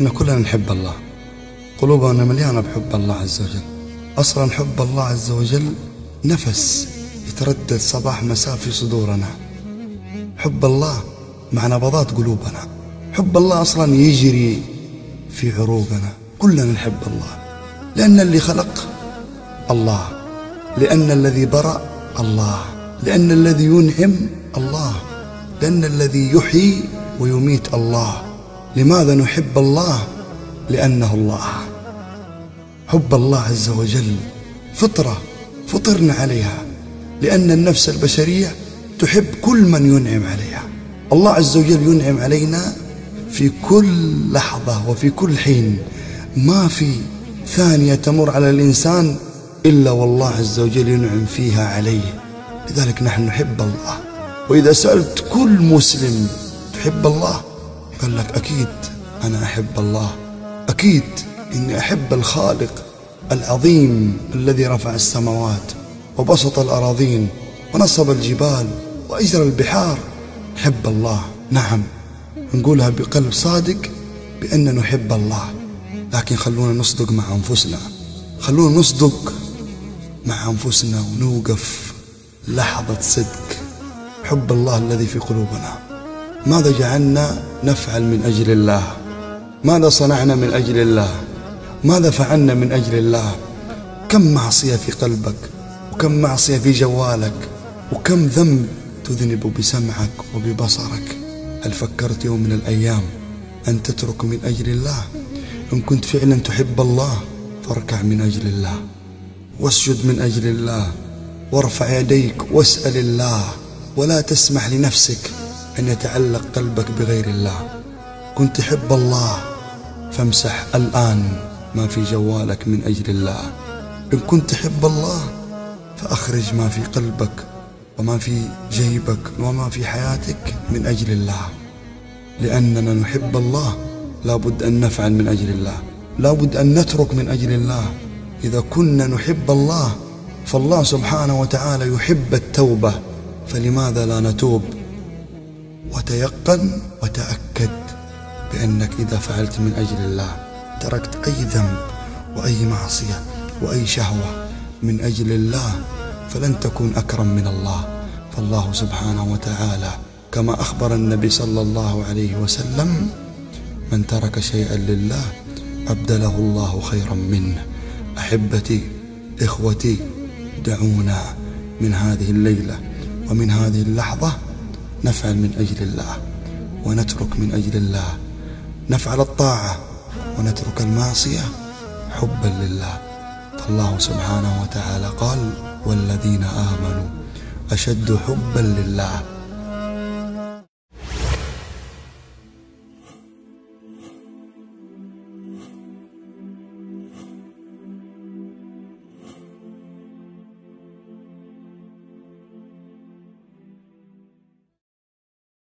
إحنا كلنا نحب الله. قلوبنا مليانة بحب الله عز وجل. أصلا حب الله عز وجل نفس يتردد صباح مساء في صدورنا. حب الله مع نبضات قلوبنا. حب الله أصلا يجري في عروقنا. كلنا نحب الله. لأن اللي خلق الله. لأن الذي برأ الله. لأن الذي ينعم الله. لأن الذي يحيي ويميت الله. لماذا نحب الله لأنه الله؟ حب الله عز وجل فطرة فطرنا عليها لأن النفس البشرية تحب كل من ينعم عليها. الله عز وجل ينعم علينا في كل لحظة وفي كل حين. ما في ثانية تمر على الإنسان إلا والله عز وجل ينعم فيها عليه. لذلك نحن نحب الله. وإذا سألت كل مسلم تحب الله؟ قال لك أكيد أنا أحب الله. أكيد إني أحب الخالق العظيم الذي رفع السماوات وبسط الأراضين ونصب الجبال وأجرى البحار. نحب الله. نعم. نقولها بقلب صادق بأن نحب الله. لكن خلونا نصدق مع أنفسنا. خلونا نصدق مع أنفسنا ونوقف لحظة صدق. حب الله الذي في قلوبنا. ماذا جعلنا نفعل من أجل الله؟ ماذا صنعنا من أجل الله؟ ماذا فعلنا من أجل الله؟ كم معصية في قلبك وكم معصية في جوالك وكم ذنب تذنب بسمعك وببصرك؟ هل فكرت يوم من الأيام أن تترك من أجل الله؟ إن كنت فعلا تحب الله فاركع من أجل الله. واسجد من أجل الله. وارفع يديك واسأل الله. ولا تسمح لنفسك أن يتعلق قلبك بغير الله. كنت تحب الله فامسح الآن ما في جوالك من أجل الله. إن كنت تحب الله فأخرج ما في قلبك وما في جيبك وما في حياتك من أجل الله. لأننا نحب الله لابد أن نفعل من أجل الله. لابد أن نترك من أجل الله. إذا كنا نحب الله فالله سبحانه وتعالى يحب التوبة. فلماذا لا نتوب؟ وتيقن وتأكد بأنك إذا فعلت من أجل الله تركت أي ذنب وأي معصية وأي شهوة من أجل الله فلن تكون أكرم من الله. فالله سبحانه وتعالى كما أخبر النبي صلى الله عليه وسلم من ترك شيئا لله أبدله الله خيرا منه. أحبتي إخوتي دعونا من هذه الليلة ومن هذه اللحظة نفعل من أجل الله ونترك من أجل الله. نفعل الطاعة ونترك المعصية حبا لله. فالله سبحانه وتعالى قال والذين آمنوا أشد حبا لله.